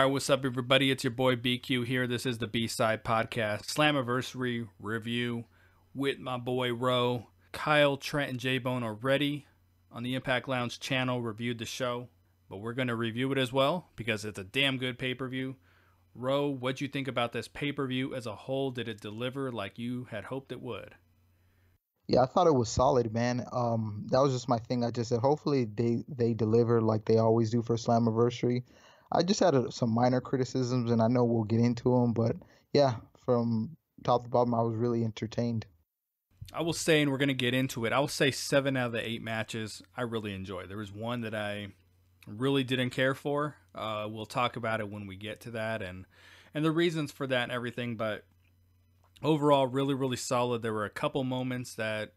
All right, what's up, everybody? It's your boy BQ here. This is the B Side Podcast Slammiversary review with my boy Ro. Kyle, Trent, and J Bone already on the Impact Lounge channel reviewed the show, but we're going to review it as well because it's a damn good pay per view. Ro, what'd you think about this pay per view as a whole? Did it deliver like you had hoped it would? Yeah, I thought it was solid, man. Um, that was just my thing. I just said hopefully they they deliver like they always do for Slammiversary. I just had a, some minor criticisms, and I know we'll get into them, but yeah, from top to bottom, I was really entertained. I will say, and we're going to get into it. I will say seven out of the eight matches I really enjoyed. There was one that I really didn't care for. Uh, we'll talk about it when we get to that, and and the reasons for that and everything. But overall, really, really solid. There were a couple moments that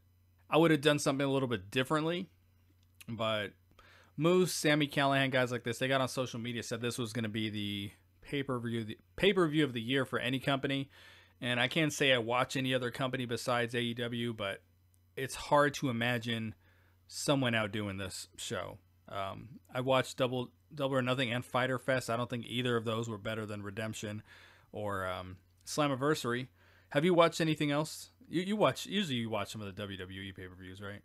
I would have done something a little bit differently, but Moose, Sami Callihan, guys like this, they got on social media said this was going to be the pay per view, the pay per view of the year for any company. And I can't say I watch any other company besides AEW, but it's hard to imagine someone outdoing this show. Um, I watched Double Double or Nothing and Fyter Fest. I don't think either of those were better than Redemption or um, Slammiversary. Have you watched anything else? You you watch usually you watch some of the WWE pay per views, right?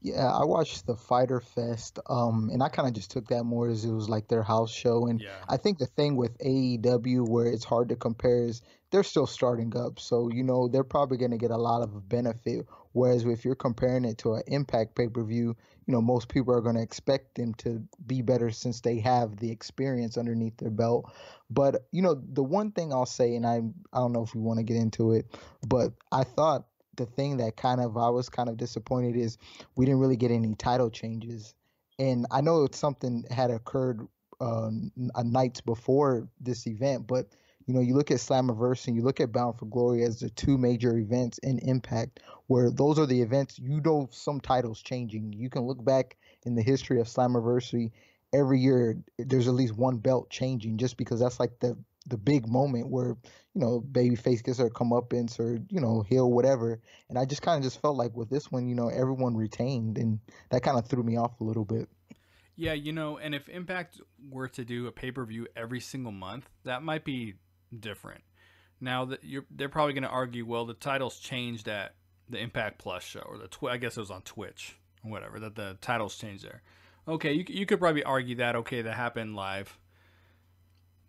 Yeah, I watched the Fyter Fest, um, and I kind of just took that more as it was like their house show. And Yeah. I think the thing with AEW where it's hard to compare is they're still starting up, so you know they're probably going to get a lot of benefit. Whereas if you're comparing it to an Impact pay per view, you know most people are going to expect them to be better since they have the experience underneath their belt. But you know the one thing I'll say, and I I don't know if we want to get into it, but I thought the thing that kind of I was kind of disappointed is we didn't really get any title changes. And I know it's something had occurred uh, n- uh, nights before this event, but you know, you look at Slammiversary and you look at Bound for Glory as the two major events in Impact, where those are the events you know some titles changing. You can look back in the history of Slammiversary. Every year, there's at least one belt changing, just because that's like the the big moment where you know babyface gets her comeuppance or you know heel whatever. And I just kind of just felt like with this one, you know, everyone retained, and that kind of threw me off a little bit. Yeah, you know, and if Impact were to do a pay per view every single month, that might be different. Now that you're, they're probably going to argue, well, the titles changed at the Impact Plus show, or the tw- I guess it was on Twitch or whatever that the titles changed there. Okay, you you could probably argue that okay that happened live,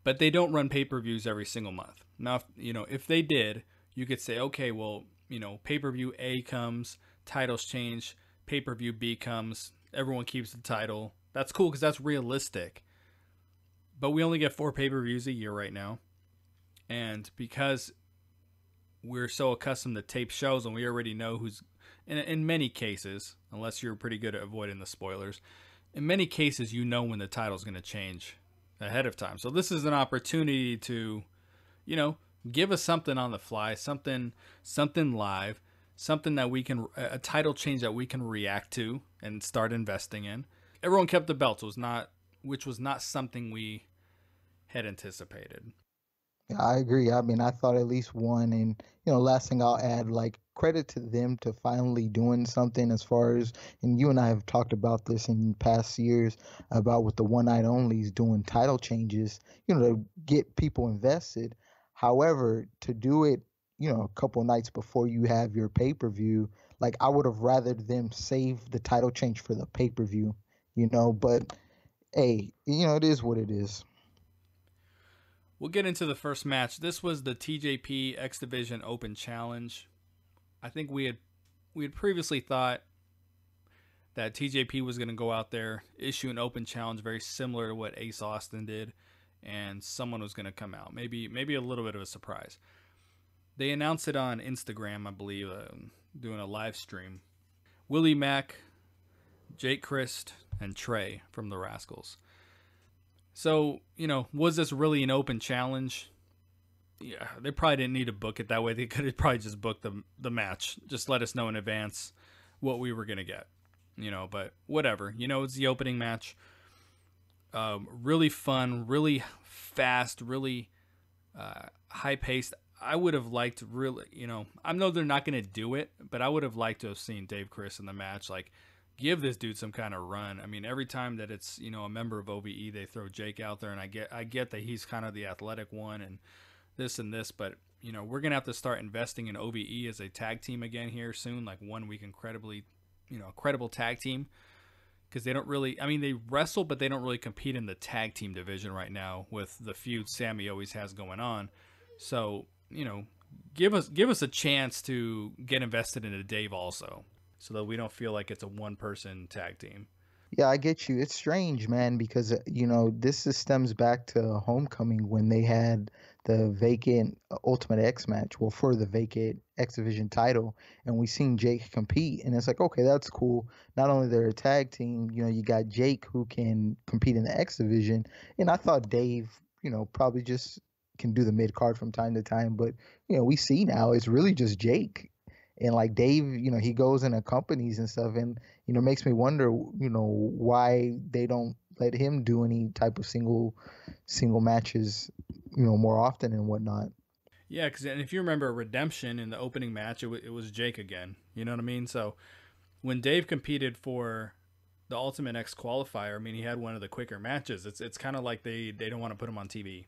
but they don't run pay per views every single month. Now, if, you know, if they did, you could say, okay, well, you know, pay per view A comes, titles change, pay per view B comes, everyone keeps the title. That's cool because that's realistic. But we only get four pay per views a year right now. And because we're so accustomed to tape shows and we already know who's, in, in many cases, unless you're pretty good at avoiding the spoilers, in many cases, you know when the title's going to change ahead of time. So this is an opportunity to, you know, give us something on the fly, something, something live, something that we can, a title change that we can react to and start investing in. Everyone kept the belts, was not, which was not something we had anticipated. Yeah, I agree. I mean, I thought at least one, and you know, last thing I'll add, like credit to them to finally doing something as far as, and you and I have talked about this in past years about with the one night onlys doing title changes, you know, to get people invested. However, to do it, you know, a couple nights before you have your pay per view, like I would have rather them save the title change for the pay per view, you know. But hey, you know, it is what it is. We'll get into the first match. This was the TJP X Division Open Challenge. I think we had we had previously thought that TJP was going to go out there, issue an open challenge very similar to what Ace Austin did, and someone was going to come out. Maybe maybe a little bit of a surprise. They announced it on Instagram, I believe, uh, doing a live stream. Willie Mack, Jake Crist, and Trey from the Rascalz. So, you know, was this really an open challenge? Yeah, they probably didn't need to book it that way. They could have probably just booked the the match. Just let us know in advance what we were gonna get. You know, but whatever. You know, it's the opening match. Um, really fun, really fast, really uh, high paced. I would have liked really, you know, I know they're not going to do it, but I would have liked to have seen Dave Crist in the match, like give this dude some kind of run. I mean, every time that it's you know a member of OVE, they throw Jake out there, and I get I get that he's kind of the athletic one and this and this, but you know we're gonna have to start investing in OVE as a tag team again here soon, like one week incredibly, you know, credible tag team. Because they don't really, I mean, they wrestle, but they don't really compete in the tag team division right now with the feud Sami always has going on. So, you know, give us give us a chance to get invested into Dave also so that we don't feel like it's a one person tag team. Yeah, I get you. It's strange, man, because uh, you know this stems back to Homecoming when they had the vacant uh, Ultimate X match, well, for the vacant X Division title, and we seen Jake compete, and it's like, okay, that's cool. Not only they're a tag team, you know, you got Jake who can compete in the X Division, and I thought Dave, you know, probably just can do the mid card from time to time, but you know, we see now it's really just Jake and like Dave, you know, he goes into companies and stuff, and you know, makes me wonder, you know, why they don't let him do any type of single single matches, you know, more often and whatnot. Yeah, because and if you remember Redemption in the opening match, it, w- it was Jake again. You know what I mean? So when Dave competed for the Ultimate X qualifier, I mean, he had one of the quicker matches. It's it's kind of like they they don't want to put him on TV.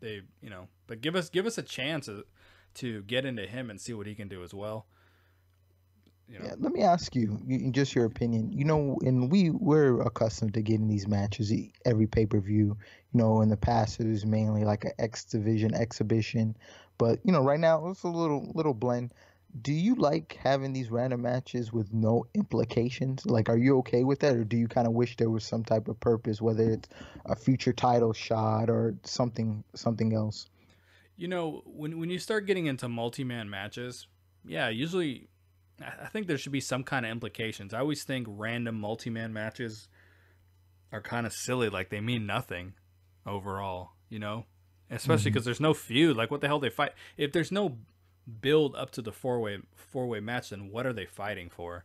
They you know, but give us give us a chance to, to get into him and see what he can do as well. You know? Yeah, let me ask you, just your opinion. You know, and we we're accustomed to getting these matches every pay per view. You know, in the past it was mainly like an X division exhibition, but you know, right now it's a little little blend. Do you like having these random matches with no implications? Like, are you okay with that, or do you kind of wish there was some type of purpose, whether it's a future title shot or something something else? You know, when when you start getting into multi man matches, yeah, usually I think there should be some kind of implications. I always think random multi man matches are kind of silly, like they mean nothing overall, you know? Especially because mm-hmm. there's no feud. Like, what the hell they fight? If there's no build up to the four way four way match, then what are they fighting for?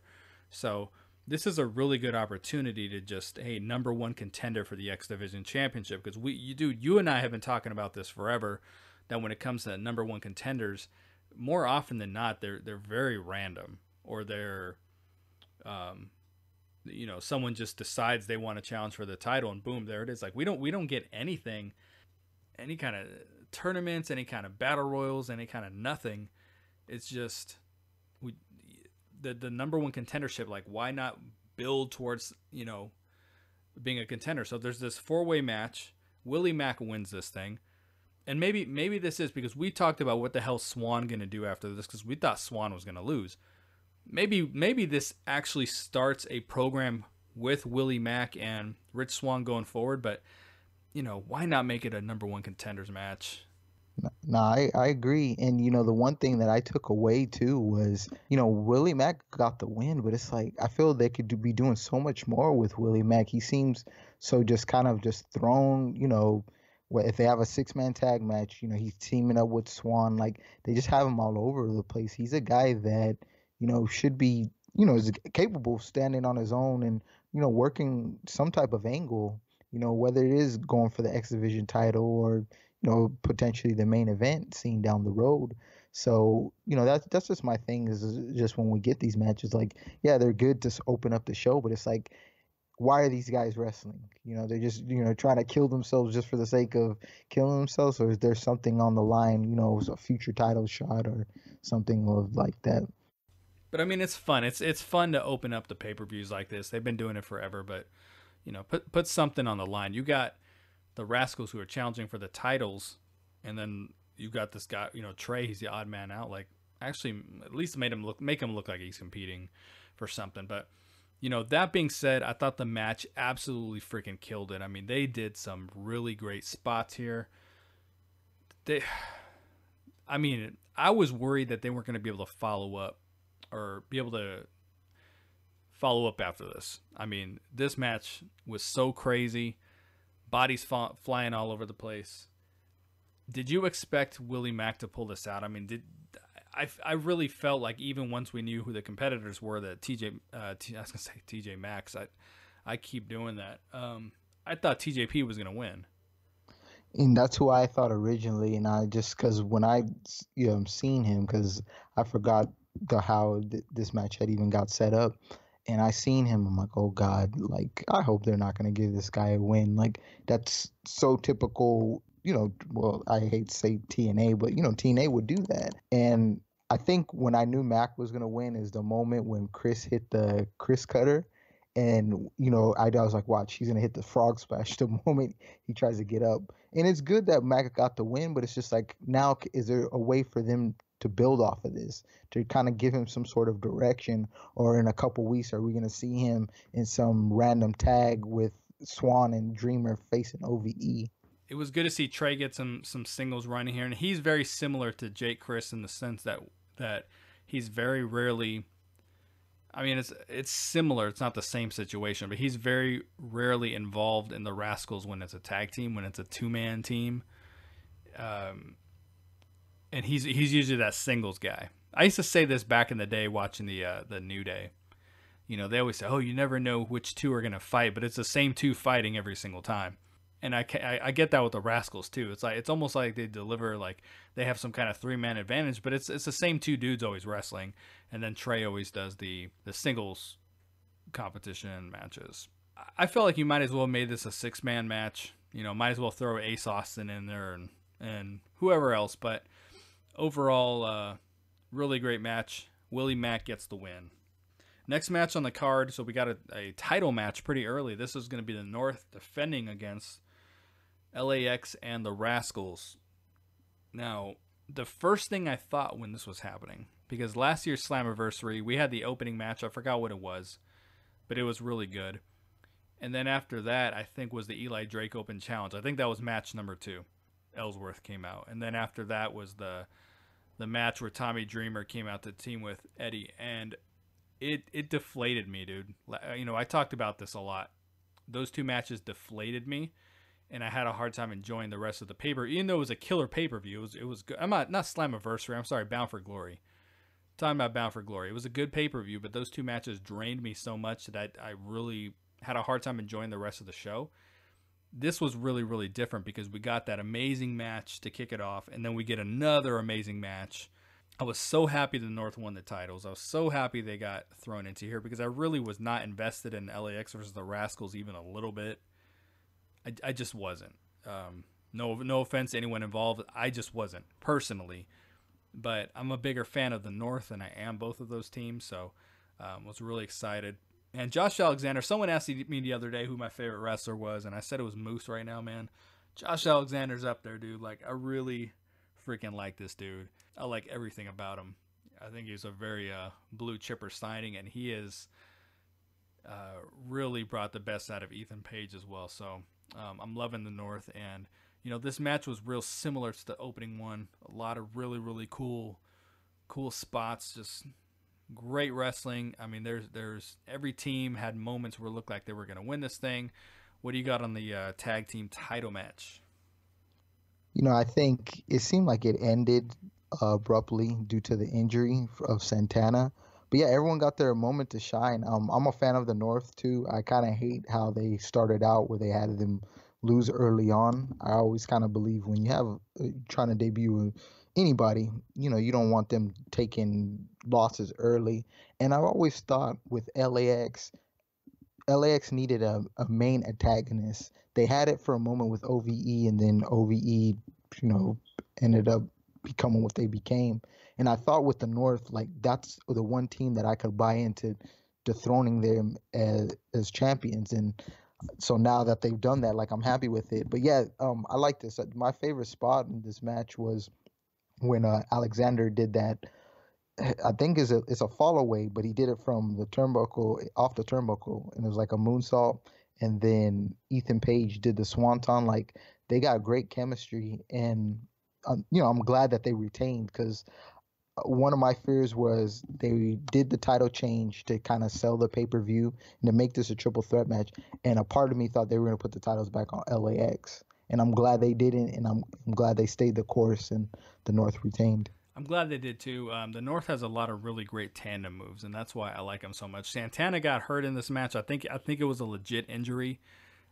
So this is a really good opportunity to just hey number one contender for the X Division Championship because we you dude you and I have been talking about this forever that when it comes to number one contenders, more often than not they're they're very random or they're um you know someone just decides they want to challenge for the title and boom there it is. Like we don't we don't get anything any kind of tournaments any kind of battle royals any kind of nothing. It's just we the the number one contendership like why not build towards you know being a contender? So there's this four way match. Willie mack wins this thing. And maybe maybe this is because we talked about what the hell Swann gonna do after this because we thought Swann was gonna lose maybe maybe this actually starts a program with Willie Mack and Rich Swann going forward, but you know, why not make it a number one contenders match? No, I, I agree. And, you know, the one thing that I took away too was, you know, Willie Mack got the win, but it's like, I feel they could do, be doing so much more with Willie Mack. He seems so just kind of just thrown, you know, if they have a six man tag match, you know, he's teaming up with Swann. Like, they just have him all over the place. He's a guy that, you know, should be, you know, is capable of standing on his own and, you know, working some type of angle, you know, whether it is going for the X Division title or, you know, potentially the main event seen down the road. So, you know, that's that's just my thing is just when we get these matches, like, yeah, they're good to open up the show, but it's like, why are these guys wrestling? You know, they're just, you know, trying to kill themselves just for the sake of killing themselves, or is there something on the line, you know, a future title shot or something of like that? But I mean, it's fun. It's it's fun to open up the pay per views like this. They've been doing it forever, but you know, put put something on the line. You got the Rascalz who are challenging for the titles, and then you got this guy. You know, Trey. He's the odd man out. Like, actually, at least made him look make him look like he's competing for something. But you know, that being said, I thought the match absolutely freaking killed it. I mean, they did some really great spots here. They, I mean, I was worried that they weren't going to be able to follow up or be able to follow up after this. I mean, this match was so crazy, bodies fa- flying all over the place. Did you expect Willie Mack to pull this out? I mean, did I, I really felt like even once we knew who the competitors were, that TJ, uh, T, I was gonna say TJ Maxx. I, I keep doing that. Um, I thought TJP was gonna win. And that's who I thought originally, and I just because when I you know seen him because I forgot the how th- this match had even got set up. and I seen him. I'm like, oh god, like I hope they're not gonna give this guy a win. Like that's so typical. You know, well, I hate to say TNA, but you know, TNA would do that. And I think when I knew Mac was gonna win is the moment when Crist hit the Chris Cutter, and you know, I, I was like, watch, he's gonna hit the frog splash the moment he tries to get up. And it's good that Mac got the win, but it's just like now, is there a way for them to build off of this to kind of give him some sort of direction or in a couple weeks are we going to see him in some random tag with Swann and dreamer facing ove it was good to see trey get some some singles running here and he's very similar to jake crist in the sense that that he's very rarely I mean, it's it's similar. It's not the same situation, but he's very rarely involved in the Rascalz when it's a tag team, when it's a two man team. Um, and he's he's usually that singles guy. I used to say this back in the day watching the uh, the New Day. You know, they always say, "Oh, you never know which two are going to fight," but it's the same two fighting every single time. And I, I, I get that with the Rascalz too. It's like it's almost like they deliver like they have some kind of three man advantage, but it's it's the same two dudes always wrestling, and then Trey always does the the singles competition matches. I felt like you might as well have made this a six man match. You know, might as well throw Ace Austin in there and and whoever else, but overall, uh, really great match. Willie Mack gets the win. Next match on the card, so we got a, a title match pretty early. This is going to be the North defending against LAX and the Rascalz. Now, the first thing I thought when this was happening, because last year's Slammiversary, we had the opening match. I forgot what it was, but it was really good. And then after that, I think was the Eli Drake Open Challenge. I think that was match number two. Ellsworth came out, and then after that was the the match where Tommy Dreamer came out to team with Eddie, and it it deflated me, dude. Uh, you know, I talked about this a lot. Those two matches deflated me, and I had a hard time enjoying the rest of the paper. Even though it was a killer pay per view, it was it was good. I'm not not Slammiversary. I'm sorry, Bound for Glory. I'm talking about Bound for Glory. It was a good pay per view, but those two matches drained me so much that I I really had a hard time enjoying the rest of the show this was really really different because we got that amazing match to kick it off and then we get another amazing match. I was so happy the north won the titles. I was so happy they got thrown into here because i really was not invested in lax versus the Rascalz even a little bit. I, I just wasn't. Um, no no offense to anyone involved. I just wasn't personally. But i'm a bigger fan of the north than i am both of those teams so um, was really excited and Josh Alexander, someone asked me the other day who my favorite wrestler was, and I said it was Moose right now, man. Josh Alexander's up there, dude. Like, I really freaking like this dude. I like everything about him. I think he's a very uh, blue chipper signing, and he is uh, really brought the best out of Ethan Page as well. So um, I'm loving the North, and you know this match was real similar to the opening one. A lot of really really cool, cool spots. Just great wrestling. I mean, there's there's every team had moments where it looked like they were going to win this thing. What do you got on the uh, tag team title match? You know, I think it seemed like it ended abruptly due to the injury of Santana. But yeah, everyone got their moment to shine. Um, I'm a fan of the North too. I kind of hate how they started out where they had them lose early on. I always kind of believe when you have uh, trying to debut anybody, you know, you don't want them taking losses early. And I've always thought with LAX, LAX needed a, a main antagonist. They had it for a moment with OVE, and then OVE, you know, ended up becoming what they became. And I thought with the North, like that's the one team that I could buy into dethroning them as as champions. And so now that they've done that, like I'm happy with it. But yeah, um, I like this. My favorite spot in this match was when uh, Alexander did that. I think is a it's a fall away, but he did it from the turnbuckle off the turnbuckle, and it was like a moonsault. And then Ethan Page did the swanton. Like they got great chemistry, and um, you know I'm glad that they retained because uh, one of my fears was they did the title change to kind of sell the pay per view and to make this a triple threat match. And a part of me thought they were going to put the titles back on LAX and I'm glad they didn't, and I'm, I'm glad they stayed the course and the North retained. I'm glad they did too. Um, the North has a lot of really great tandem moves, and that's why I like them so much. Santana got hurt in this match. I think I think it was a legit injury.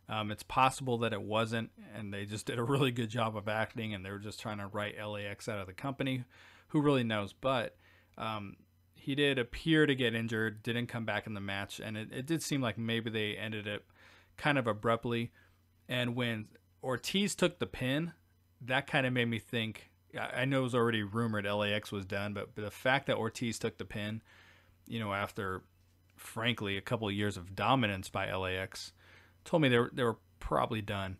Um, it's possible that it wasn't, and they just did a really good job of acting, and they were just trying to write LAX out of the company. Who really knows? But um, he did appear to get injured, didn't come back in the match, and it, it did seem like maybe they ended it kind of abruptly. And when Ortiz took the pin, that kind of made me think. I know it was already rumored LAX was done, but, but the fact that Ortiz took the pin, you know, after frankly a couple of years of dominance by LAX, told me they were, they were probably done.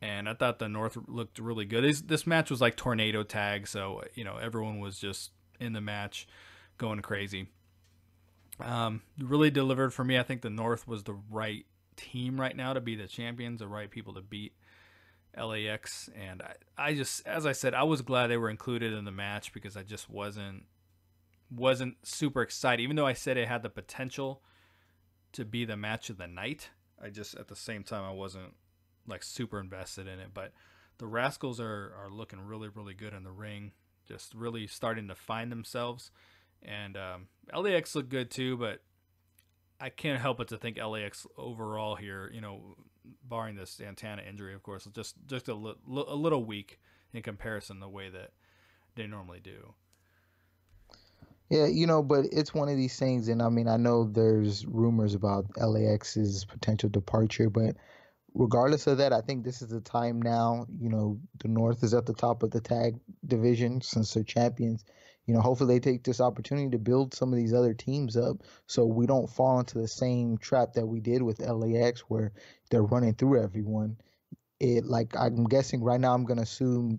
And I thought the North looked really good. This, this match was like tornado tag, so you know everyone was just in the match going crazy. Um, really delivered for me. I think the North was the right team right now to be the champions, the right people to beat LAX. And I, I just, as I said, I was glad they were included in the match because I just wasn't wasn't super excited. Even though I said it had the potential to be the match of the night, I just at the same time I wasn't like super invested in it. But the Rascalz are are looking really really good in the ring, just really starting to find themselves. And um, LAX looked good too, but I can't help but to think LAX overall here, you know, barring the Santana injury, of course, just just a, li- a little weak in comparison the way that they normally do. Yeah, you know, but it's one of these things, and I mean, I know there's rumors about LAX's potential departure, but regardless of that, I think this is the time now. You know, the North is at the top of the tag division since they're champions you know, hopefully they take this opportunity to build some of these other teams up so we don't fall into the same trap that we did with LAX where they're running through everyone. It like I'm guessing right now I'm gonna assume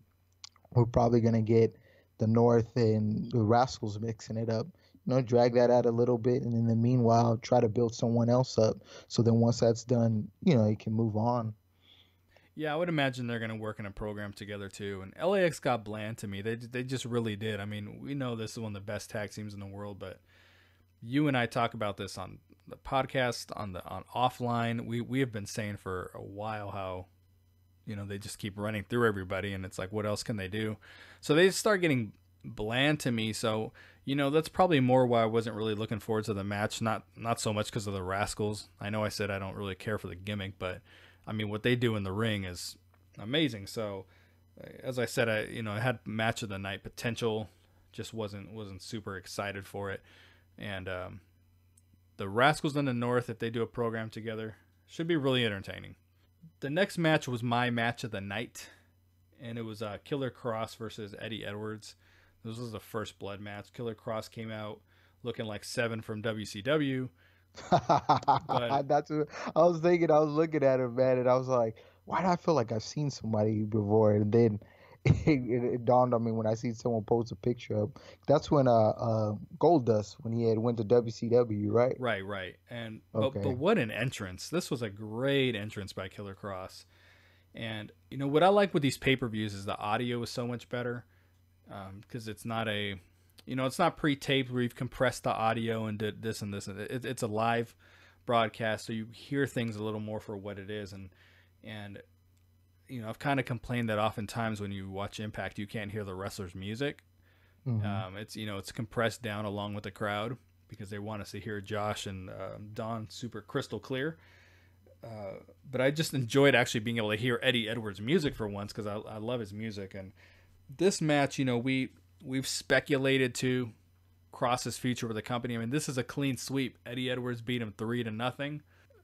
we're probably gonna get the North and the Rascalz mixing it up. You know, drag that out a little bit and in the meanwhile try to build someone else up so then once that's done, you know, you can move on. Yeah, I would imagine they're going to work in a program together too. And LAX got bland to me. They they just really did. I mean, we know this is one of the best tag teams in the world, but you and I talk about this on the podcast, on the on offline. We we have been saying for a while how you know they just keep running through everybody, and it's like, what else can they do? So they start getting bland to me. So you know that's probably more why I wasn't really looking forward to the match. Not not so much because of the Rascalz. I know I said I don't really care for the gimmick, but I mean, what they do in the ring is amazing. So, as I said, I you know I had match of the night potential, just wasn't wasn't super excited for it, and um, the Rascalz in the North, if they do a program together, should be really entertaining. The next match was my match of the night, and it was uh, Killer Kross versus Eddie Edwards. This was the first blood match. Killer Kross came out looking like Seven from WCW but, That's what I was thinking. I was looking at him, man, and I was like, "Why do I feel like I've seen somebody before?" And then it, it, dawned on me when I see someone post a picture of. That's when uh, uh Goldust when he had went to WCW, right? Right, right. And okay. but, but what an entrance! This was a great entrance by Killer Kross. And you know what I like with these pay per views is the audio is so much better because um, it's not a you know, it's not pre-taped where you've compressed the audio and did this and this. It, it's a live broadcast, so you hear things a little more for what it is. And and you know, I've kind of complained that oftentimes when you watch Impact, you can't hear the wrestler's music. Mm-hmm. Um, it's you know, it's compressed down along with the crowd because they want us to hear Josh and uh, Don super crystal clear. Uh, but I just enjoyed actually being able to hear Eddie Edwards' music for once because I, I love his music. And this match, you know, we we've speculated to Kross's future with the company. I mean, this is a clean sweep. Eddie Edwards beat him three to nothing.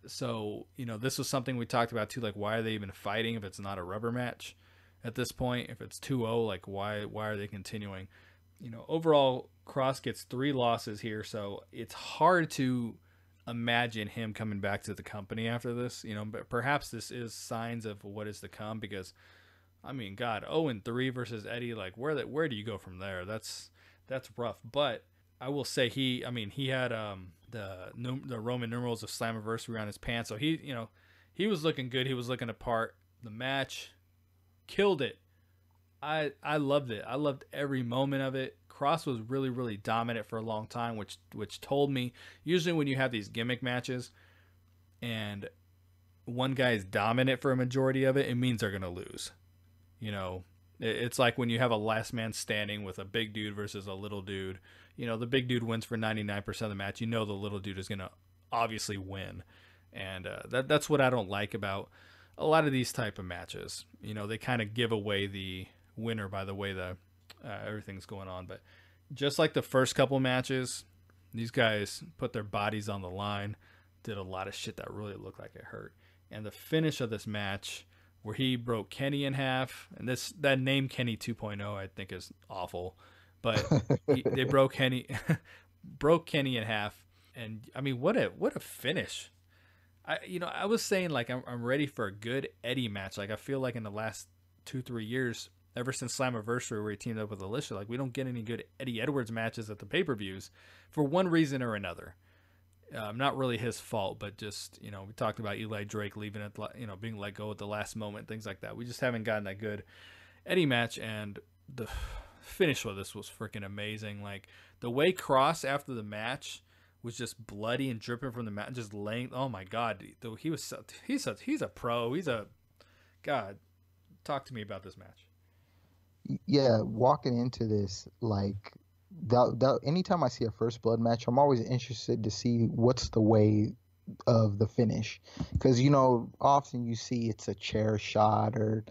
So, you know, this was something we talked about too. Like, why are they even fighting if it's not a rubber match at this point? If it's 2 0, like, why, why are they continuing? You know, overall, Kross gets three losses here. So it's hard to imagine him coming back to the company after this. You know, but perhaps this is signs of what is to come because I mean, God, 0 and 3 versus Eddie, like where that where do you go from there? That's that's rough. But I will say he, I mean, he had um the the Roman numerals of Slammiversary on his pants, so he, you know, he was looking good. He was looking apart. The match killed it. I I loved it. I loved every moment of it. Kross was really really dominant for a long time, which which told me usually when you have these gimmick matches and one guy is dominant for a majority of it, it means they're gonna lose. You know, it's like when you have a last man standing with a big dude versus a little dude. You know, the big dude wins for 99% of the match. You know, the little dude is going to obviously win. And uh, that that's what I don't like about a lot of these type of matches. You know, they kind of give away the winner by the way the uh, everything's going on. But just like the first couple matches, These guys put their bodies on the line, did a lot of shit that really looked like it hurt. And the finish of this match, where he broke Kenny in half, and this that name Kenny 2.0, I think is awful, but he, they broke Kenny, broke Kenny in half, and I mean, what a what a finish! I you know I was saying like I'm I'm ready for a good Eddie match. Like I feel like in the last two three years, ever since Slammiversary where he teamed up with Alicia, like we don't get any good Eddie Edwards matches at the pay per views for one reason or another. Um, not really his fault, but just you know we talked about Eli Drake leaving at you know being let go at the last moment, things like that. We just haven't gotten that good Eddie match, and the finish of this was freaking amazing. Like the way Kross after the match was just bloody and dripping from the mat, just laying. Oh my god, he was he's a he's a pro. He's a god. Talk to me about this match. Yeah, walking into this like that, that anytime I see a first blood match, I'm always interested to see what's the way of the finish. Because you know often you see it's a chair shot or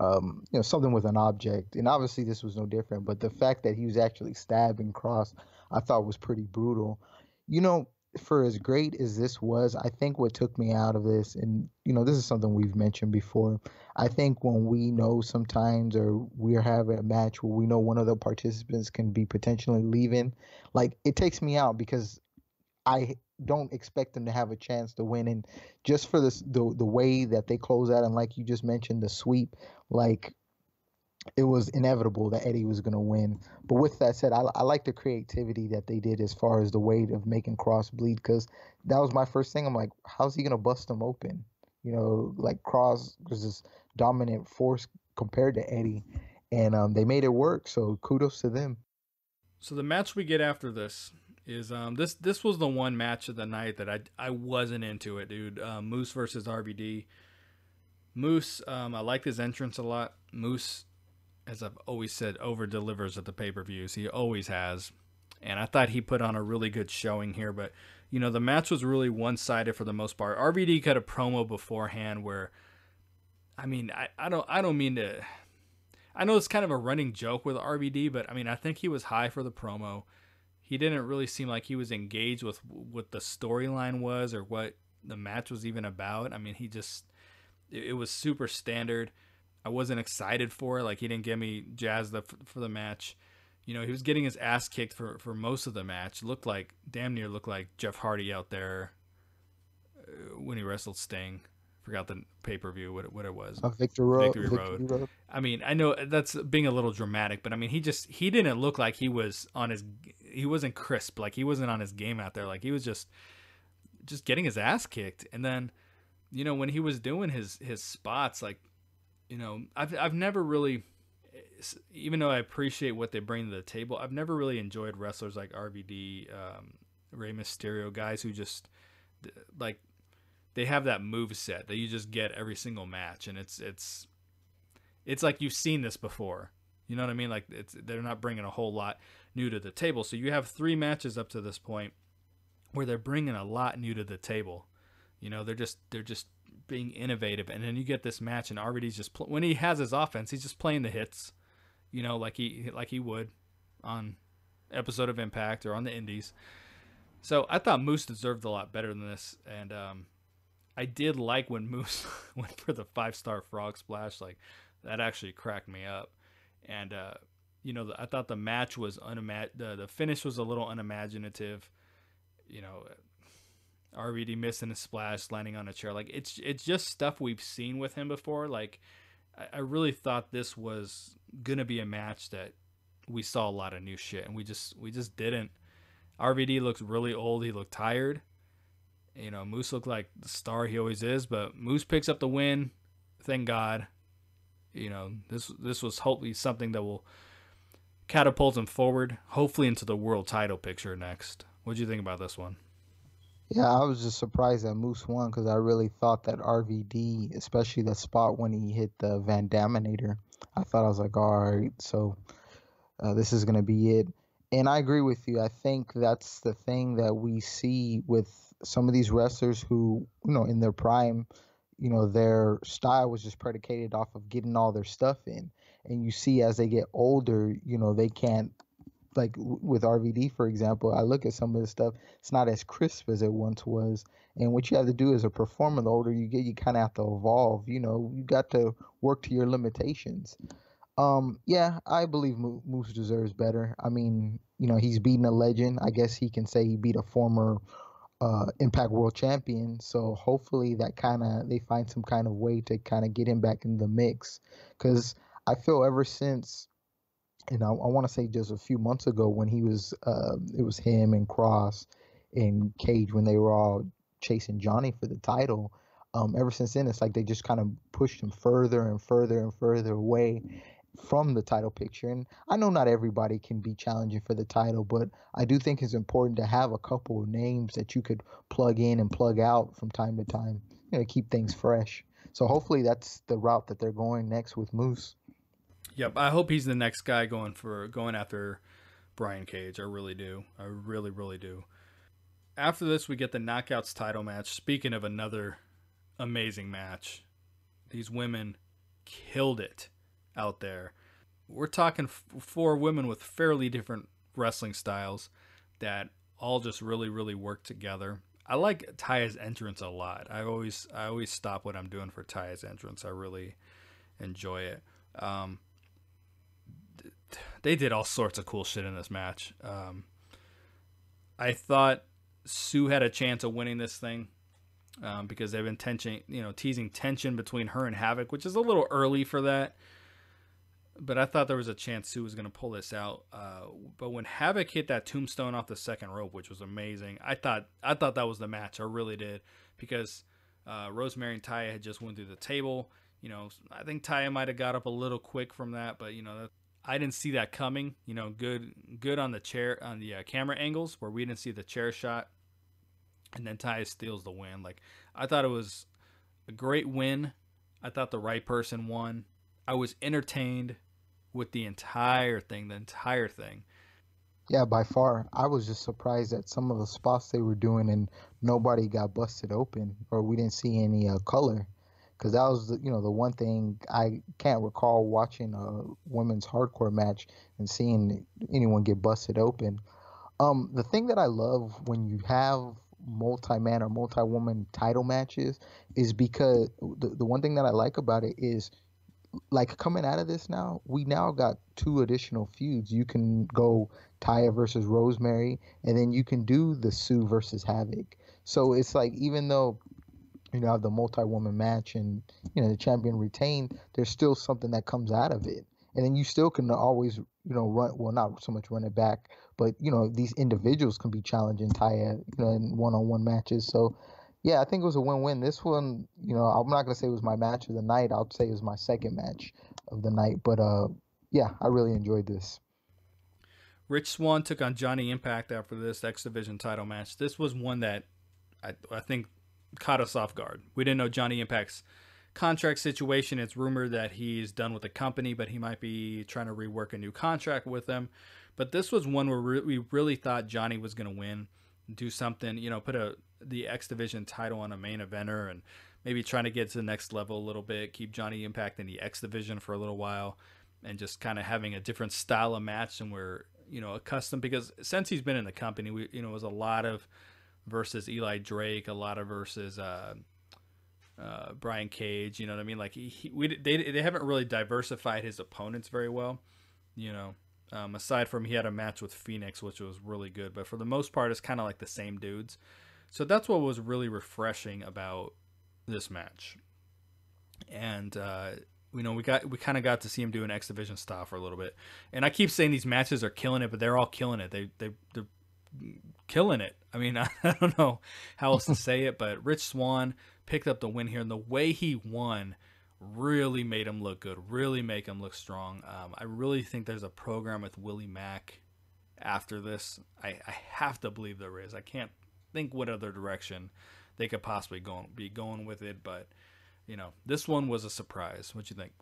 um, you know something with an object. And obviously this was no different but the fact that he was actually stabbing Kross i thought was pretty brutal. You know for as great as this was, I think what took me out of this, and you know, this is something we've mentioned before. I think when we know sometimes, or we're having a match where we know one of the participants can be potentially leaving, like it takes me out because I don't expect them to have a chance to win. And just for this, the the way that they close out, and like you just mentioned, the sweep, like it was inevitable that Eddie was going to win. But with that said, I, I like the creativity that they did as far as the way of making Kross bleed because that was my first thing. I'm like, how's he going to bust him open? You know, like Kross was this dominant force compared to Eddie, and um, they made it work. So kudos to them. So the match we get after this is um this this was the one match of the night that I I wasn't into it, dude. Um, Moose versus RVD. Moose, um, I liked his entrance a lot. Moose as I've always said, over delivers at the pay per views. He always has. And I thought he put on a really good showing here, but you know, the match was really one sided for the most part. RVD cut a promo beforehand where I mean, I, I don't I don't mean to I know it's kind of a running joke with RVD, but I mean I think he was high for the promo. He didn't really seem like he was engaged with what the storyline was or what the match was even about. I mean, he just it, it was super standard. I wasn't excited for. It. Like he didn't get me jazzed up for the match. You know, he was getting his ass kicked for, for most of the match. Looked like damn near looked like Jeff Hardy out there uh, when he wrestled Sting. Forgot the pay per view what it, what it was. Uh, Victory Road. Victory, Road. Road. I mean, I know that's being a little dramatic, but I mean, he just he didn't look like he was on his he wasn't crisp. Like he wasn't on his game out there. Like he was just just getting his ass kicked. And then, you know, when he was doing his his spots, like you know, I've I've never really, even though I appreciate what they bring to the table, I've never really enjoyed wrestlers like RVD, um, Rey Mysterio, guys who just like they have that move set that you just get every single match, and it's it's it's like you've seen this before. You know what I mean? Like it's they're not bringing a whole lot new to the table. So you have three matches up to this point where they're bringing a lot new to the table. You know, they're just they're just being innovative, and then you get this match, and RVD's just pl- when he has his offense, he's just playing the hits, you know, like he like he would on episode of Impact or on the Indies. So I thought Moose deserved a lot better than this, and um, I did like when Moose went for the five star frog splash. Like that actually cracked me up, and uh, you know I thought the match was unimag the the finish was a little unimaginative. You know, RVD missing a splash, landing on a chair. Like it's it's just stuff we've seen with him before. Like I, I really thought this was gonna be a match that we saw a lot of new shit, and we just we just didn't. RVD looks really old. He looked tired. You know, Moose looked like the star he always is, but Moose picks up the win. Thank God. You know, this this was hopefully something that will catapult him forward, hopefully into the world title picture next. What do you think about this one? Yeah, I was just surprised that Moose won because I really thought that RVD, especially the spot when he hit the Van Daminator, I thought I was like, all right, so uh, this is going to be it. And I agree with you. I think that's the thing that we see with some of these wrestlers who, you know, in their prime, you know, their style was just predicated off of getting all their stuff in. And you see as they get older, you know, they can't like with RVD, for example, I look at some of the stuff, it's not as crisp as it once was. And what you have to do as a performer, the older you get, you kind of have to evolve. You know, you got to work to your limitations. Um, yeah, I believe Moose deserves better. I mean, you know, he's beaten a legend. I guess he can say he beat a former uh, Impact World Champion. So hopefully that kind of they find some kind of way to kind of get him back in the mix. Because I feel ever since, and I, I want to say just a few months ago when he was, uh, it was him and Kross and Cage when they were all chasing Johnny for the title. Um, ever since then, it's like they just kind of pushed him further and further and further away from the title picture. And I know not everybody can be challenging for the title, but I do think it's important to have a couple of names that you could plug in and plug out from time to time, you know, keep things fresh. So hopefully that's the route that they're going next with Moose. Yep, I hope he's the next guy going for going after Brian Cage. I really do. I really, really do. After this, we get the Knockouts title match. Speaking of another amazing match, these women killed it out there. We're talking f- four women with fairly different wrestling styles that all just really, really work together. I like Taya's entrance a lot. I always, I always stop what I'm doing for Taya's entrance. I really enjoy it. Um, they did all sorts of cool shit in this match. Um, I thought Su had a chance of winning this thing um, because they've been tension, you know, teasing tension between her and Havok, which is a little early for that but I thought there was a chance Su was going to pull this out. Uh, but when Havok hit that tombstone off the second rope, which was amazing, I thought I thought that was the match. I really did because uh, Rosemary and Taya had just went through the table. You know, I think Taya might have got up a little quick from that, but you know, that, I didn't see that coming. You know, good good on the chair on the uh, camera angles where we didn't see the chair shot, and then Ty steals the win. Like I thought it was a great win. I thought the right person won. I was entertained with the entire thing, the entire thing. Yeah, by far. I was just surprised at some of the spots they were doing and nobody got busted open or we didn't see any uh, color. Because that was, the, you know, the one thing I can't recall watching a women's hardcore match and seeing anyone get busted open. Um, the thing that I love when you have multi-man or multi-woman title matches is because the, the one thing that I like about it is – like coming out of this now, we now got two additional feuds. You can go Taya versus Rosemary, and then you can do the Su versus Havok. So it's like even though you know have the multi-woman match and you know the champion retained, there's still something that comes out of it, and then you still can always you know run well not so much run it back, but you know these individuals can be challenging Taya you know in one-on-one matches. So yeah, I think it was a win-win. This one, you know, I'm not gonna say it was my match of the night. I'll say it was my second match of the night. But uh, yeah, I really enjoyed this. Rich Swann took on Johnny Impact after this X Division title match. This was one that I, I think caught us off guard. We didn't know Johnny Impact's contract situation. It's rumored that he's done with the company, but he might be trying to rework a new contract with them. But this was one where we really thought Johnny was going to win, do something, you know, put a the X Division title on a main eventer and maybe trying to get to the next level a little bit, keep Johnny Impact in the X Division for a little while, and just kind of having a different style of match than we're you know accustomed because since he's been in the company, we you know it was a lot of versus Eli Drake, a lot of versus. Uh, uh, Brian Cage, you know what I mean? Like he, he, we they they haven't really diversified his opponents very well, you know. Um, aside from he had a match with Fenix, which was really good, but for the most part, it's kind of like the same dudes. So that's what was really refreshing about this match. And uh, you know, we got we kind of got to see him do an X Division style for a little bit. And I keep saying these matches are killing it, but they're all killing it. They they they're killing it. I mean, I, I don't know how else to say it, but Rich Swann picked up the win here, and the way he won really made him look good. Really make him look strong. Um, I really think there's a program with Willie Mack after this. I, I have to believe there is. I can't think what other direction they could possibly go be going with it. But you know, this one was a surprise. What do you think?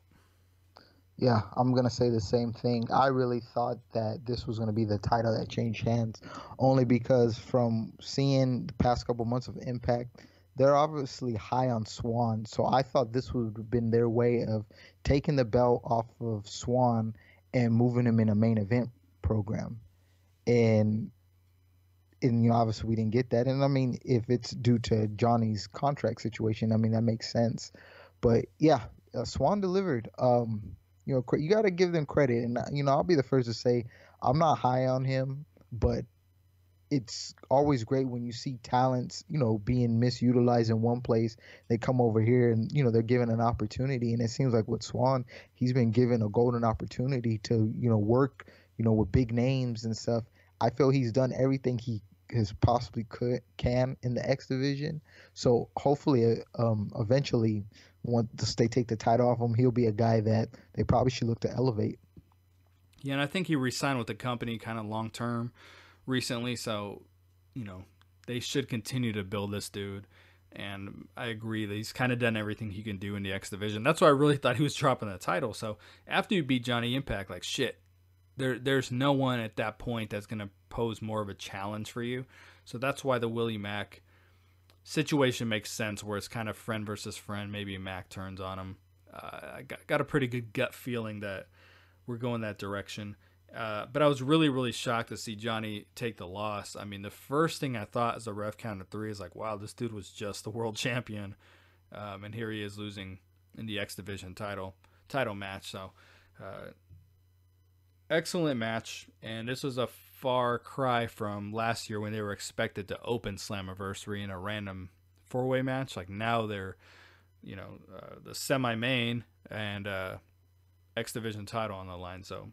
Yeah, I'm gonna say the same thing. I really thought that this was gonna be the title that changed hands, only because from seeing the past couple months of Impact, they're obviously high on Swann. So I thought this would have been their way of taking the belt off of Swann and moving him in a main event program and and you know obviously we didn't get that and i mean if it's due to johnny's contract situation i mean that makes sense but yeah uh, swann delivered um you know you got to give them credit and uh, you know i'll be the first to say i'm not high on him but it's always great when you see talents, you know, being misutilized in one place. They come over here and you know they're given an opportunity, and it seems like with Swann, he's been given a golden opportunity to you know work, you know, with big names and stuff. I feel he's done everything he has possibly could can in the X division. So hopefully, uh, um, eventually, once they take the title off him, he'll be a guy that they probably should look to elevate. Yeah, and I think he resigned with the company kind of long term recently, so you know they should continue to build this dude. And I agree that he's kind of done everything he can do in the X division. That's why I really thought he was dropping the title. So after you beat Johnny Impact, like shit, there there's no one at that point that's gonna pose more of a challenge for you. So that's why the Willie Mack situation makes sense, where it's kind of friend versus friend. Maybe Mack turns on him. Uh, I got, got a pretty good gut feeling that we're going that direction. Uh, but I was really, really shocked to see Johnny take the loss. I mean, the first thing I thought as a ref counted three is like, wow, this dude was just the world champion, um, and here he is losing in the X Division title title match. So, uh, excellent match, and this was a far cry from last year when they were expected to open Slammiversary in a random four way match. Like now they're, you know, uh, the semi main and uh, X Division title on the line. So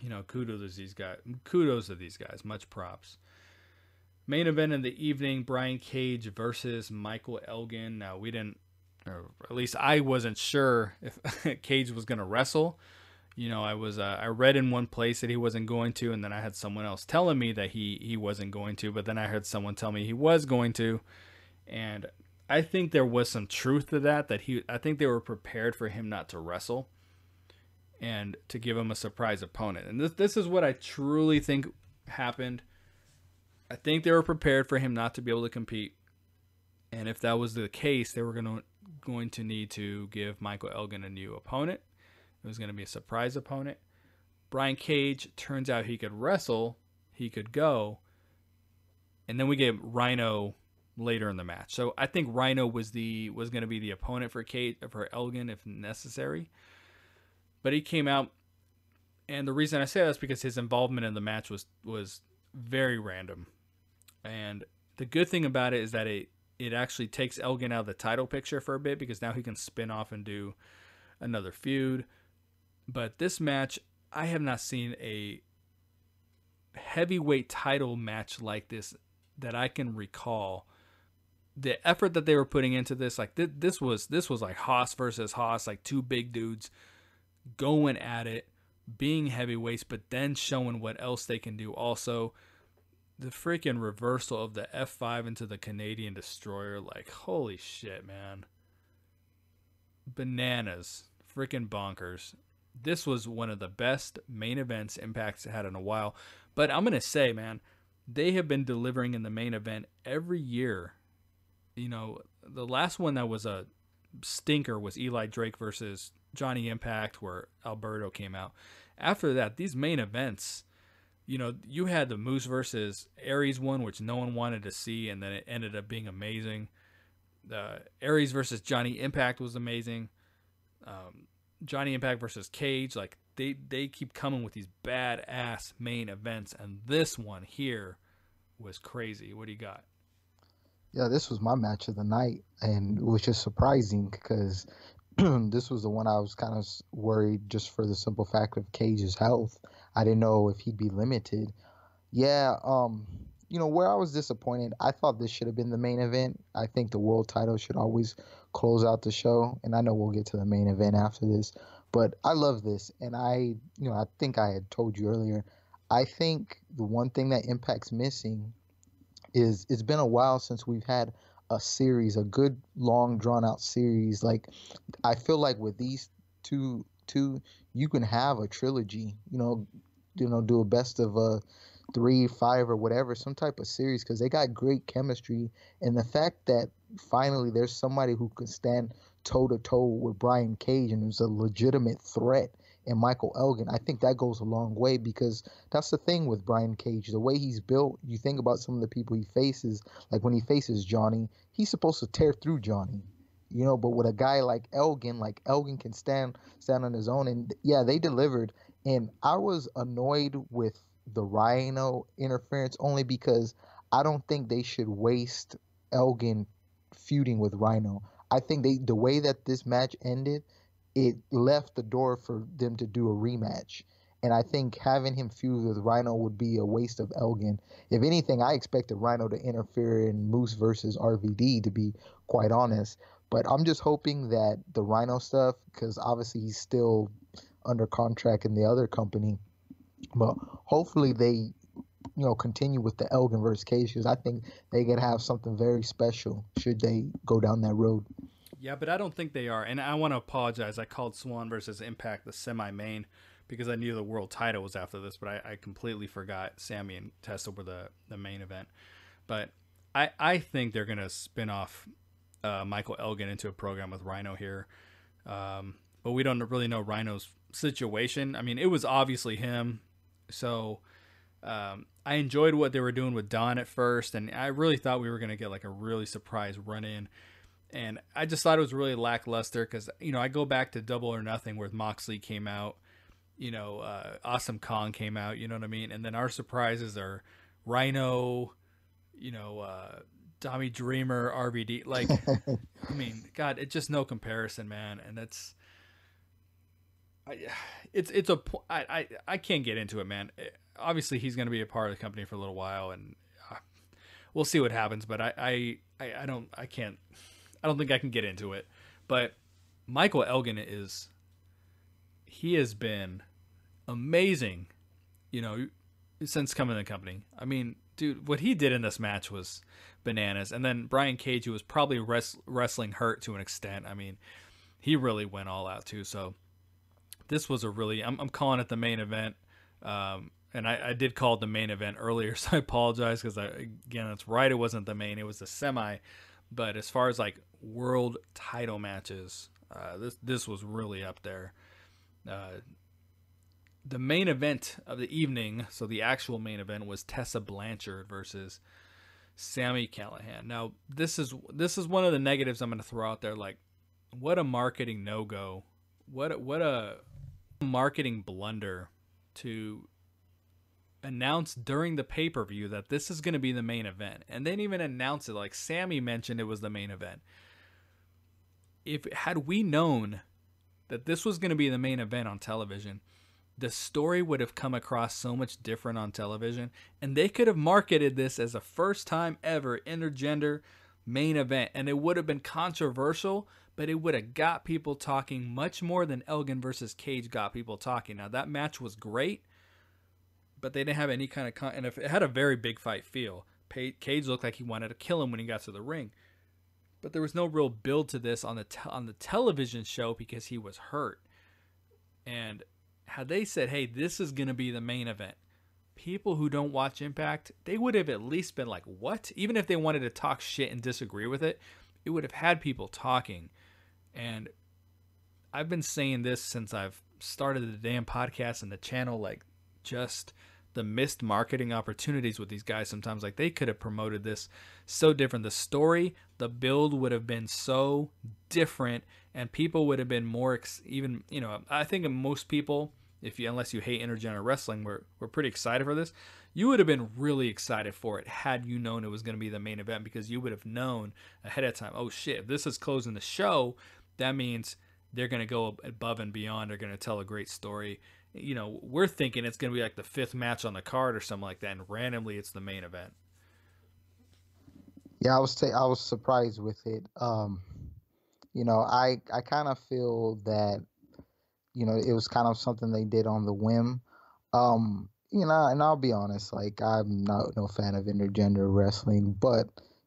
you know, kudos to these guys. Kudos to these guys. Much props. Main event in the evening: Brian Cage versus Michael Elgin. Now we didn't, or at least I wasn't sure if Cage was going to wrestle. You know, I was uh, I read in one place that he wasn't going to, and then I had someone else telling me that he he wasn't going to, but then I heard someone tell me he was going to, and I think there was some truth to that. That he, I think they were prepared for him not to wrestle and to give him a surprise opponent. And this this is what I truly think happened. I think they were prepared for him not to be able to compete. And if that was the case, they were going to going to need to give Michael Elgin a new opponent. It was going to be a surprise opponent. Brian Cage turns out he could wrestle, he could go. And then we get Rhino later in the match. So I think Rhino was the was going to be the opponent for Cage for Elgin if necessary. But he came out, and the reason I say that is because his involvement in the match was was very random. And the good thing about it is that it it actually takes Elgin out of the title picture for a bit because now he can spin off and do another feud. But this match, I have not seen a heavyweight title match like this that I can recall. The effort that they were putting into this, like th- this was this was like Haas versus Haas, like two big dudes going at it, being heavyweights, but then showing what else they can do. Also, the freaking reversal of the F5 into the Canadian destroyer, like, holy shit, man. Bananas. Freaking bonkers. This was one of the best main events Impact's had in a while. But I'm going to say, man, they have been delivering in the main event every year. You know, the last one that was a stinker was Eli Drake versus Johnny Impact where Alberto came out. After that, these main events, you know, you had the Moose versus Aries one, which no one wanted to see, and then it ended up being amazing. Uh, Aries versus Johnny Impact was amazing. Um, Johnny Impact versus Cage, like they they keep coming with these badass main events, and this one here was crazy. What do you got? Yeah, this was my match of the night, and it was just surprising because this was the one I was kind of worried just for the simple fact of Cage's health. I didn't know if he'd be limited. Yeah, um, you know where I was disappointed. I thought this should have been the main event. I think the world title should always close out the show, and I know we'll get to the main event after this. But I love this, and I, you know, I think I had told you earlier. I think the one thing that Impact's missing is it's been a while since we've had a series, a good long drawn out series. Like I feel like with these two two you can have a trilogy, you know, you know, do a best of a three, five, or whatever, some type of series because they got great chemistry. And the fact that finally there's somebody who can stand toe to toe with Brian Cage and is a legitimate threat and Michael Elgin, I think that goes a long way because that's the thing with Brian Cage. The way he's built, you think about some of the people he faces, like when he faces Johnny, he's supposed to tear through Johnny. You know, but with a guy like Elgin, like Elgin can stand stand on his own and yeah, they delivered. And I was annoyed with the Rhino interference only because I don't think they should waste Elgin feuding with Rhino. I think they the way that this match ended, it left the door for them to do a rematch. And I think having him feud with Rhino would be a waste of Elgin. If anything, I expected Rhino to interfere in Moose versus RVD, to be quite honest. But I'm just hoping that the Rhino stuff, because obviously he's still under contract in the other company, but hopefully they you know continue with the Elgin versus Cage because I think they could have something very special should they go down that road. Yeah, but I don't think they are, and I want to apologize. I called Swann versus Impact the semi-main because I knew the world title was after this, but I, I completely forgot Sami and Tessa were the the main event. But I I think they're gonna spin off uh, Michael Elgin into a program with Rhino here. Um, but we don't really know Rhino's situation. I mean, it was obviously him. So um, I enjoyed what they were doing with Don at first, and I really thought we were going to get like a really surprise run in. And I just thought it was really lackluster because, you know, I go back to Double or Nothing where Moxley came out, you know, uh, Awesome Kong came out, you know what I mean? And then our surprises are Rhino, you know, uh, Tommy Dreamer, RVD. Like, I mean, God, it's just no comparison, man. And that's I, it's it's a I, I I can't get into it, man. Obviously, he's going to be a part of the company for a little while, and uh, we'll see what happens. But I, I I don't I can't I don't think I can get into it. But Michael Elgin is he has been amazing, you know, since coming to the company. I mean, dude, what he did in this match was bananas. And then Brian Cage, who was probably res- wrestling hurt to an extent. I mean, he really went all out too. So this was a really I'm, I'm calling it the main event. Um, and I, I, did call it the main event earlier, so I apologize because I again that's right. It wasn't the main; it was the semi. But as far as like world title matches, uh, this this was really up there. Uh, the main event of the evening, so the actual main event was Tessa Blanchard versus Sami Callihan. Now this is this is one of the negatives I'm going to throw out there. Like, what a marketing no go! What what a marketing blunder to announce during the pay per view that this is going to be the main event, and then even announce it like Sami mentioned it was the main event. If had we known that this was going to be the main event on television, the story would have come across so much different on television, and they could have marketed this as a first time ever intergender main event, and it would have been controversial, but it would have got people talking much more than Elgin versus Cage got people talking. Now that match was great, but they didn't have any kind of con- and if it had a very big fight feel. Cage looked like he wanted to kill him when he got to the ring, but there was no real build to this on the te- on the television show because he was hurt. And had they said, "Hey, this is going to be the main event," people who don't watch Impact, they would have at least been like, "What?" Even if they wanted to talk shit and disagree with it, it would have had people talking. And I've been saying this since I've started the damn podcast and the channel, like just the missed marketing opportunities with these guys sometimes. Like they could have promoted this so different. The story, the build would have been so different, and people would have been more ex- even. You know, I think most people, if you unless you hate intergender wrestling, we're we're pretty excited for this. You would have been really excited for it had you known it was going to be the main event because you would have known ahead of time. Oh shit! If this is closing the show, that means they're going to go above and beyond. They're going to tell a great story. You know, we're thinking it's going to be like the fifth match on the card or something like that, and randomly it's the main event. Yeah, I was t- I was surprised with it. Um, you know, I I kind of feel that you know it was kind of something they did on the whim. Um, you know, and I'll be honest, like I'm not no fan of intergender wrestling, but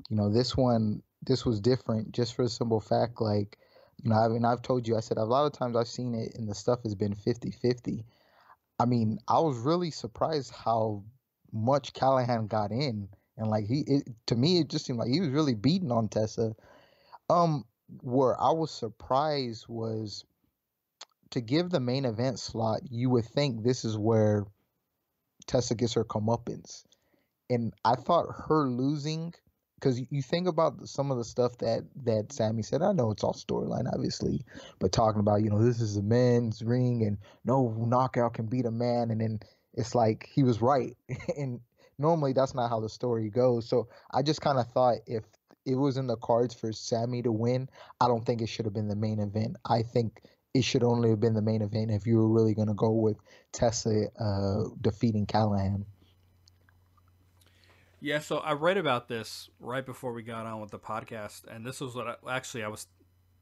you know, this one this was different just for the simple fact like you know, I mean, I've told you, I said a lot of times I've seen it and the stuff has been 50 50. I mean, I was really surprised how much Callihan got in. And like he, it, to me, it just seemed like he was really beating on Tessa. Um, where I was surprised was to give the main event slot, you would think this is where Tessa gets her comeuppance. And I thought her losing because you think about some of the stuff that that Sami said. I know it's all storyline, obviously, but talking about you know this is a men's ring and no knockout can beat a man, and then it's like he was right, and normally that's not how the story goes. So I just kind of thought if it was in the cards for Sami to win, I don't think it should have been the main event. I think it should only have been the main event if you were really going to go with Tessa uh, defeating Callihan. Yeah, so I read about this right before we got on with the podcast, and this was what I, actually I was.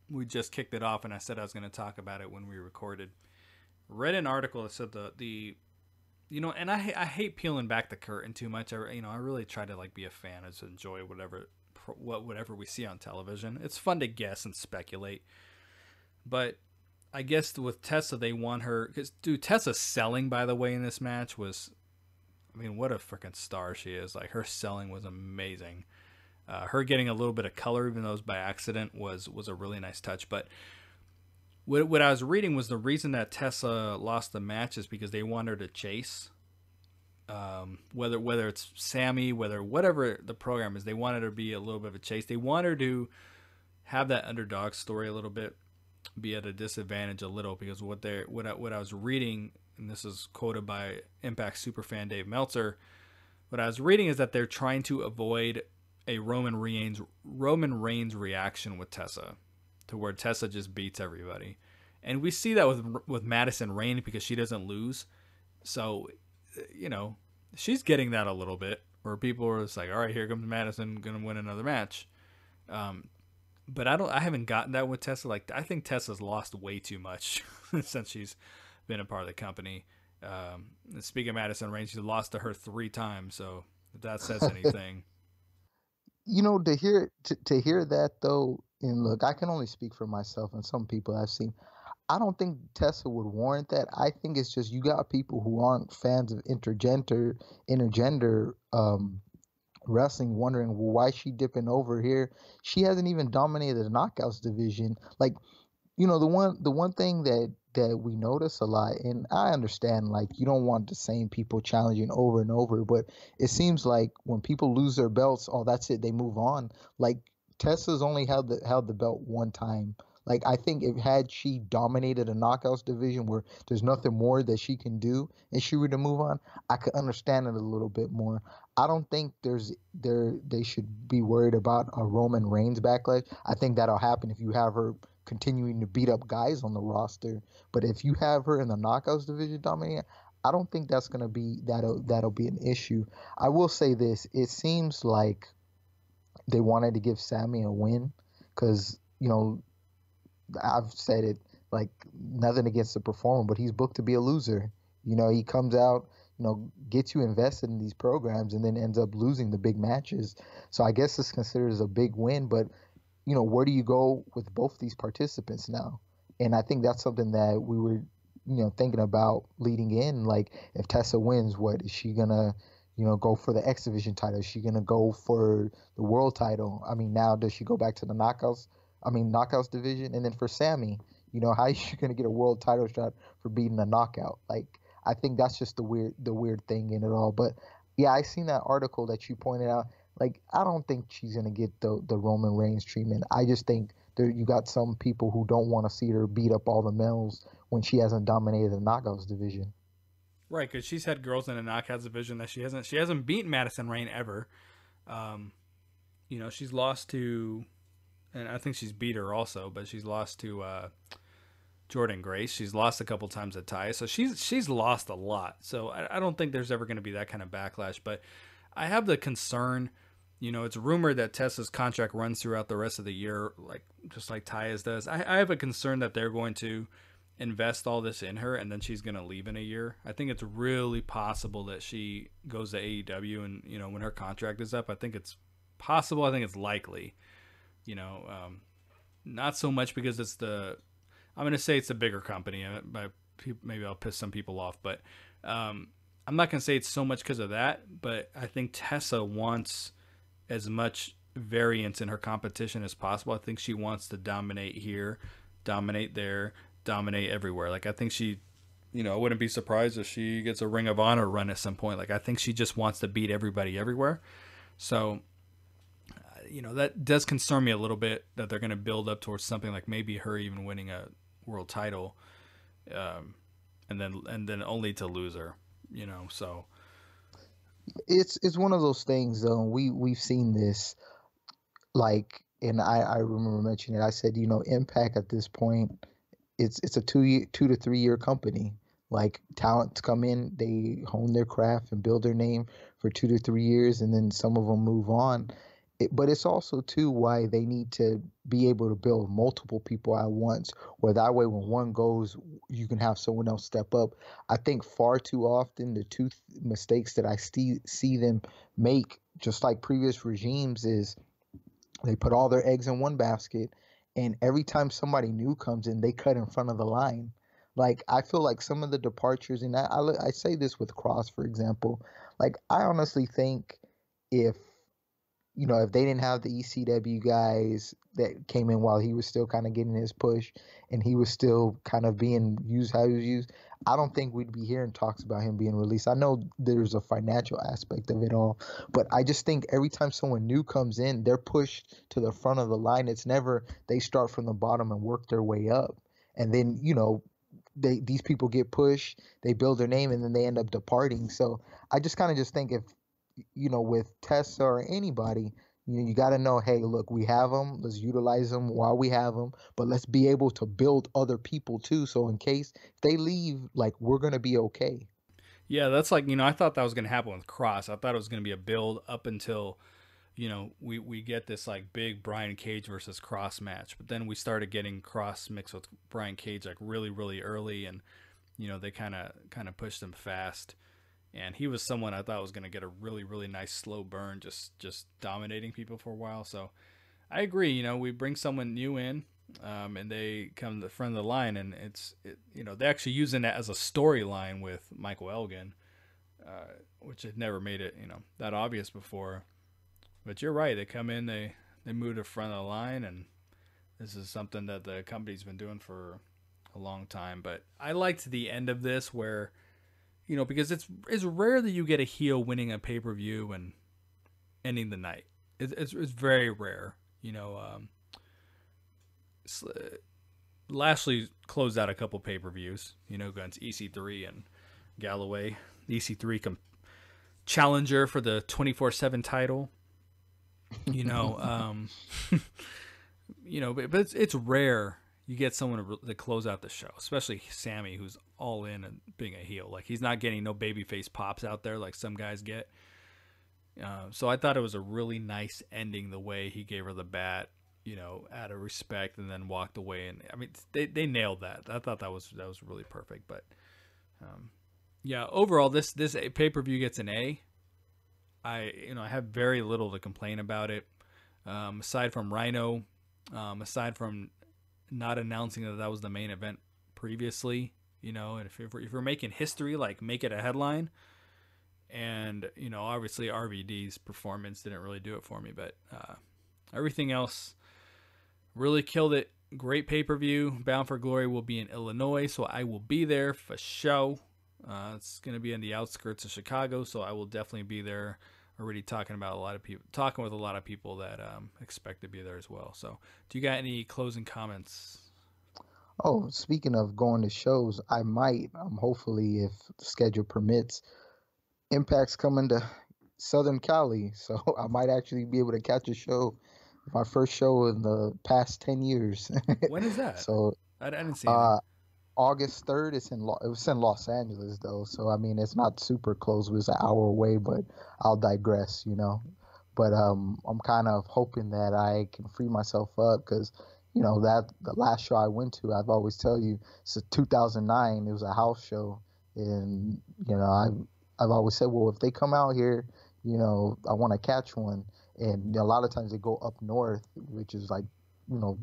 We just kicked it off, and I said I was going to talk about it when we recorded. Read an article that said the the, you know, and I I hate peeling back the curtain too much. I you know I really try to like be a fan and enjoy whatever what whatever we see on television. It's fun to guess and speculate, but I guess with Tessa they want her because dude Tessa selling by the way in this match was I mean, what a freaking star she is. Like her selling was amazing. Uh, her getting a little bit of color, even though it was by accident, was was a really nice touch. But what what I was reading was the reason that Tessa lost the match is because they want her to chase. Um, whether whether it's Sami, whether whatever the program is, they wanted her to be a little bit of a chase. They want her to have that underdog story a little bit, be at a disadvantage a little because what they what I, what I was reading and this is quoted by Impact superfan Dave Meltzer. What I was reading is that they're trying to avoid a Roman Reigns Roman Reigns reaction with Tessa, to where Tessa just beats everybody, and we see that with with Madison Rayne because she doesn't lose, so you know she's getting that a little bit where people are just like, all right, here comes Madison, gonna win another match. Um, but I don't, I haven't gotten that with Tessa. Like I think Tessa's lost way too much since she's been a part of the company. Um, speaking of Madison Rayne, she's lost to her three times. So if that says anything, you know, to hear to, to hear that though, and look, I can only speak for myself and some people I've seen. I don't think Tessa would warrant that. I think it's just you got people who aren't fans of intergender intergender um, wrestling wondering well, why she dipping over here. She hasn't even dominated the knockouts division. Like, you know, the one the one thing that that we notice a lot and i understand like you don't want the same people challenging over and over but it seems like when people lose their belts oh that's it they move on like tessa's only held the held the belt one time like I think if had she dominated a knockouts division where there's nothing more that she can do and she were to move on, I could understand it a little bit more. I don't think there's there they should be worried about a Roman Reigns backlash. I think that'll happen if you have her continuing to beat up guys on the roster. But if you have her in the knockouts division dominating, I don't think that's gonna be that'll that'll be an issue. I will say this: it seems like they wanted to give Sami a win because you know I've said it like nothing against the performer, but he's booked to be a loser. You know, he comes out, you know, gets you invested in these programs and then ends up losing the big matches. So I guess this considered as a big win, but you know, where do you go with both these participants now? And I think that's something that we were, you know, thinking about leading in. Like, if Tessa wins, what is she gonna, you know, go for the X Division title? Is she gonna go for the world title? I mean, now does she go back to the knockouts? I mean, knockouts division, and then for Sami, you know, how is she gonna get a world title shot for beating a knockout? Like, I think that's just the weird, the weird thing in it all. But yeah, I seen that article that you pointed out, like I don't think she's gonna get the the Roman Reigns treatment. I just think there you got some people who don't want to see her beat up all the males when she hasn't dominated the knockouts division. Right, because she's had girls in the knockouts division that she hasn't she hasn't beaten Madison Rayne ever. Um, you know, she's lost to, and I think she's beat her also, but she's lost to uh, Jordynne Grace. She's lost a couple times at Taya, so she's she's lost a lot. So I, I don't think there's ever going to be that kind of backlash. But I have the concern you know, it's rumored that Tessa's contract runs throughout the rest of the year, like just like Taya's does. I, I have a concern that they're going to invest all this in her and then she's going to leave in a year. I think it's really possible that she goes to AEW and, you know, when her contract is up, I think it's possible. I think it's likely, you know, um, not so much because it's the, I'm going to say it's a bigger company, uh, but maybe I'll piss some people off, but um, I'm not going to say it's so much because of that, but I think Tessa wants as much variance in her competition as possible. I think she wants to dominate here, dominate there, dominate everywhere. Like I think she, you know, I wouldn't be surprised if she gets a Ring of Honor run at some point. Like I think she just wants to beat everybody everywhere. So, uh, you know, that does concern me a little bit that they're going to build up towards something like maybe her even winning a world title, um, and then and then only to lose her. You know, so it's it's one of those things though. We we've seen this, like, and I I remember mentioning it. I said, you know, Impact at this point, it's it's a two year, two to three year company. Like talents come in, they hone their craft and build their name for two to three years, and then some of them move on. It, but it's also too why they need to be able to build multiple people at once, where that way when one goes, you can have someone else step up. I think far too often the two th- mistakes that I see see them make, just like previous regimes, is they put all their eggs in one basket, and every time somebody new comes in, they cut in front of the line. Like I feel like some of the departures, and I, I, I say this with Kross for example. Like I honestly think if you know, if they didn't have the ECW guys that came in while he was still kind of getting his push and he was still kind of being used how he was used, I don't think we'd be hearing talks about him being released. I know there's a financial aspect of it all, but I just think every time someone new comes in, they're pushed to the front of the line. It's never they start from the bottom and work their way up. And then, you know, they these people get pushed, they build their name and then they end up departing. So I just kind of just think if you know, with Tessa or anybody, you know, you got to know, hey, look, we have them. Let's utilize them while we have them, but let's be able to build other people too. So in case they leave, like we're gonna be okay. Yeah, that's like you know, I thought that was gonna happen with Kross. I thought it was gonna be a build up until, you know, we we get this like big Brian Cage versus Kross match, but then we started getting Kross mixed with Brian Cage like really really early, and you know they kind of kind of pushed him fast and he was someone I thought was going to get a really really nice slow burn, just just dominating people for a while. So I agree. You know, we bring someone new in, um, and they come to the front of the line, and it's it, you know they're actually using that as a storyline with Michael Elgin, uh, which had never made it you know that obvious before. But you're right. They come in, they they move to the front of the line, and this is something that the company's been doing for a long time. But I liked the end of this where you know, because it's it's rare that you get a heel winning a pay per view and ending the night. It, it's it's very rare. You know, um, Lashley closed out a couple pay per views. You know, against EC3 and Galloway. EC3 com- challenger for the twenty four seven title. You know, um, you know, but, but it's it's rare you get someone to, to, close out the show, especially Sami, who's all in and being a heel. Like he's not getting no babyface pops out there like some guys get. Uh, so I thought it was a really nice ending the way he gave her the bat, you know, out of respect, and then walked away. And I mean, they, they nailed that. I thought that was that was really perfect. But um, yeah, overall, this this pay per view gets an A. I you know I have very little to complain about it, um, aside from Rhino, um, aside from not announcing that that was the main event previously. You know, and if you're, if you're making history, like make it a headline. And you know, obviously RVD's performance didn't really do it for me, but uh, everything else really killed it. Great pay per view. Bound for Glory will be in Illinois, so I will be there for show. Uh, it's going to be in the outskirts of Chicago, so I will definitely be there already talking about a lot of people, talking with a lot of people that um, expect to be there as well. So, do you got any closing comments? Oh, speaking of going to shows, I might, um, hopefully, if the schedule permits, Impact's coming to Southern Cali, so I might actually be able to catch a show. My first show in the past ten years. when is that? So I, I didn't see. Uh, August third. It's in it was in Los Angeles though, so I mean it's not super close. It was an hour away, but I'll digress, you know. But um, I'm kind of hoping that I can free myself up because, you know, that the last show I went to, I've always tell you, it's a 2009. It was a house show, and you know, I I've, I've always said, well, if they come out here, you know, I want to catch one. And a lot of times they go up north, which is like, you know,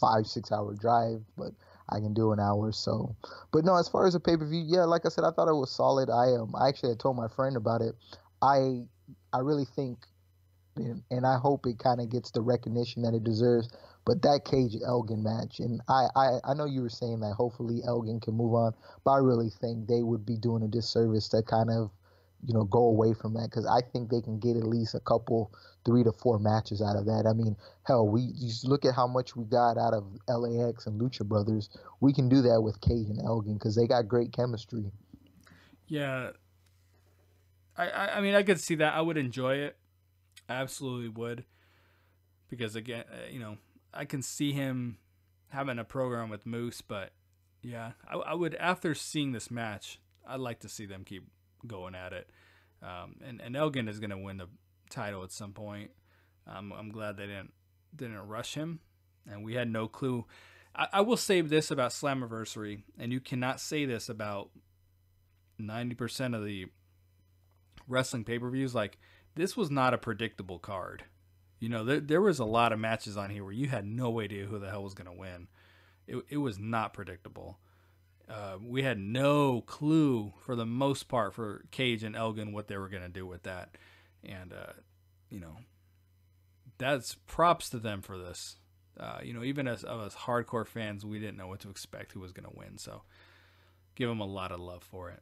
five six hour drive, but I can do an hour so. But no, as far as a pay per view, yeah, like I said, I thought it was solid. I um I actually had told my friend about it. I I really think and, and I hope it kind of gets the recognition that it deserves. But that Cage Elgin match, and I, I, I know you were saying that hopefully Elgin can move on, but I really think they would be doing a disservice to kind of, you know, go away from that because I think they can get at least a couple, three to four matches out of that. I mean, hell, we just look at how much we got out of LAX and Lucha Brothers. We can do that with Cage and Elgin because they got great chemistry. Yeah, I, I, I mean, I could see that. I would enjoy it. I absolutely would, because again, uh, you know, I can see him having a program with Moose, but yeah, I, I would after seeing this match, I'd like to see them keep going at it. Um, and and Elgin is going to win the title at some point. Um, I'm glad they didn't didn't rush him, and we had no clue. I, I will say this about Slammiversary, and you cannot say this about ninety percent of the wrestling pay per views. Like this was not a predictable card. You know, there, there was a lot of matches on here where you had no idea who the hell was going to win. It, it was not predictable. Uh, we had no clue for the most part for Cage and Elgin what they were going to do with that. And, uh, you know, that's props to them for this. Uh, you know, even as, us hardcore fans, we didn't know what to expect who was going to win. So give them a lot of love for it.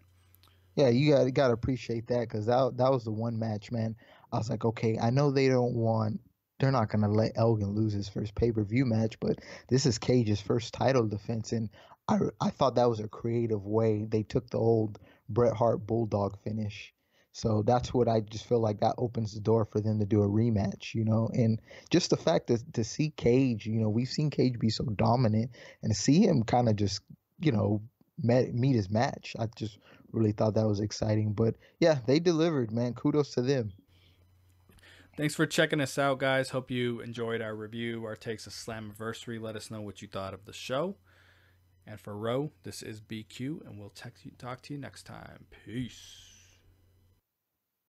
Yeah, you got got to appreciate that because that that was the one match, man. I was like, okay, I know they don't want they're not going to let Elgin lose his first pay per view match, but this is Cage's first title defense, and I I thought that was a creative way they took the old Bret Hart Bulldog finish. So that's what I just feel like that opens the door for them to do a rematch, you know, and just the fact that to see Cage, you know, we've seen Cage be so dominant, and see him kind of just, you know, met, meet his match, I just really thought that was exciting. But yeah, they delivered, man. Kudos to them. Thanks for checking us out, guys. Hope you enjoyed our review, our takes of Slammiversary. Let us know what you thought of the show. And for Roe, this is BQ, and we'll you, talk to you next time. Peace.